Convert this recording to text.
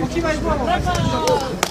我骑快点，我骑快点。